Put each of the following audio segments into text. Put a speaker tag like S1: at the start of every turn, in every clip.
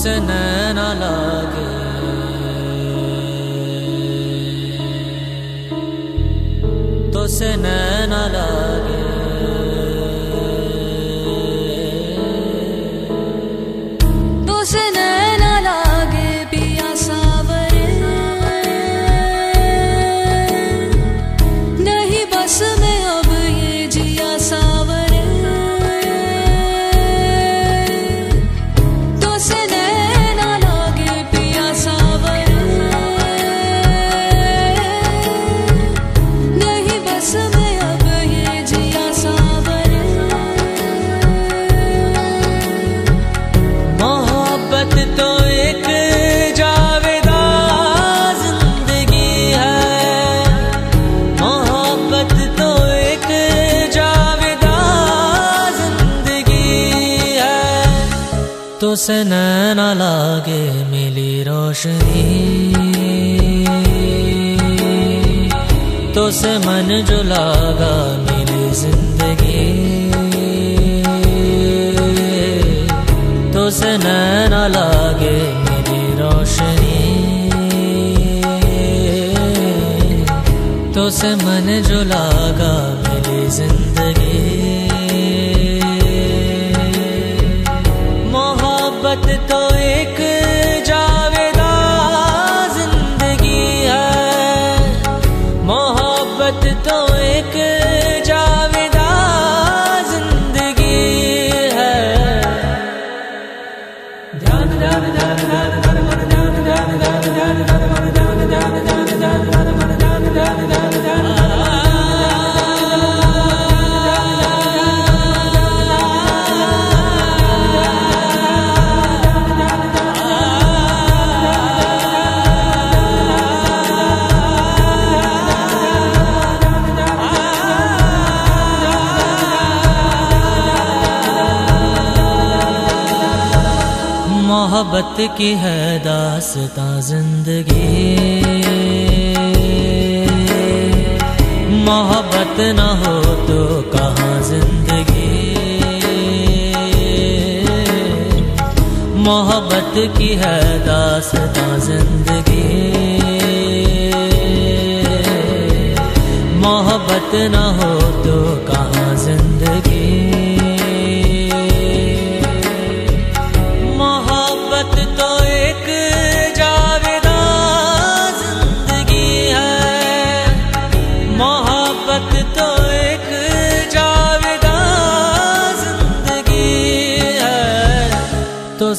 S1: से नैना लागे।
S2: तो से नैना से नैना लागे
S1: मिली रोशनी। तो से मन जो लागा मिली ज़िंदगी। तो से नैना लागे मिली रोशनी। तो से मन जो लागा की है दासता ज़िंदगी। मोहब्बत ना हो तो कहाँ ज़िंदगी? मोहब्बत की है दासता ज़िंदगी। मोहब्बत ना हो तो कहाँ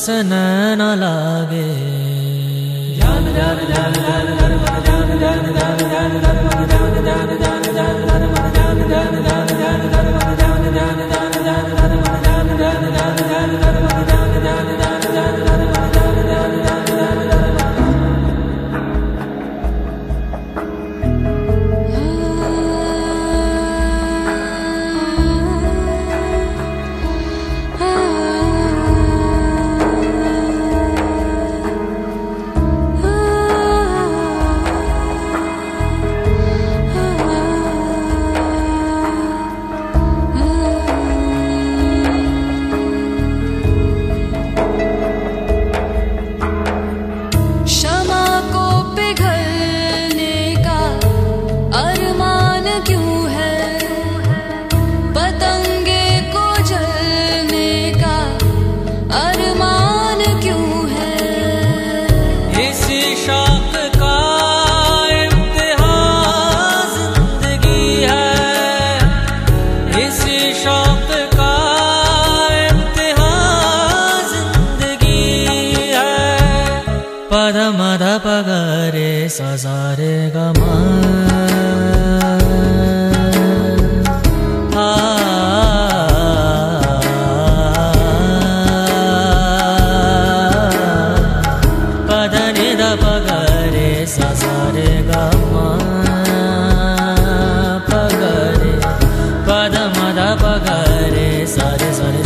S1: प्यास नैना लागे जान जान जान जान जान सजारे गमा पदने द पगरे सजारे गमा पगरे पदम द पगरे सरे सरे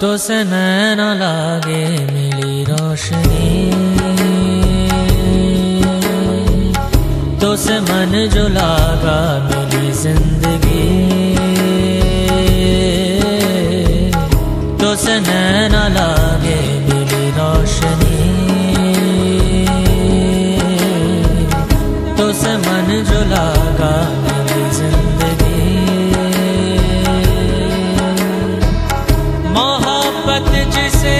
S1: से नैना लागे मिली रोशनी। तो से मन जो लागा मिली ज़िंदगी। amanecer.